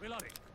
Reloading.